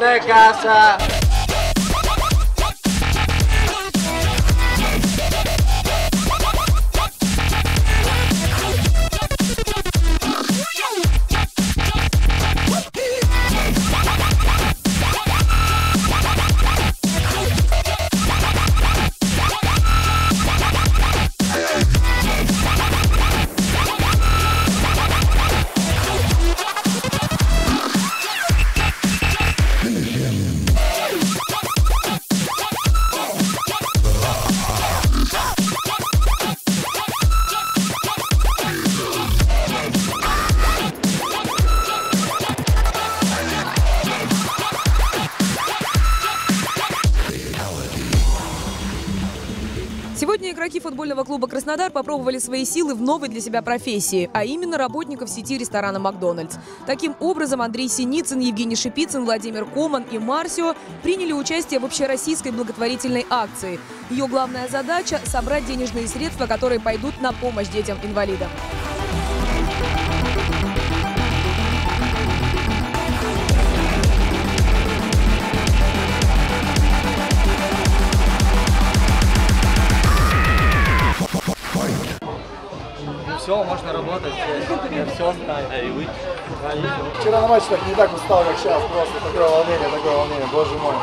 Né, caça! Сегодня игроки футбольного клуба «Краснодар» попробовали свои силы в новой для себя профессии, а именно работников сети ресторана «Макдональдс». Таким образом, Андрей Синицын, Евгений Шипицын, Владимир Коман и Марсио приняли участие в общероссийской благотворительной акции. Ее главная задача – собрать денежные средства, которые пойдут на помощь детям-инвалидам. Все, можно работать. Я все знаю. А и вы? Вчера на матче так не так устал, как сейчас. Просто такое волнение, такое волнение, боже мой.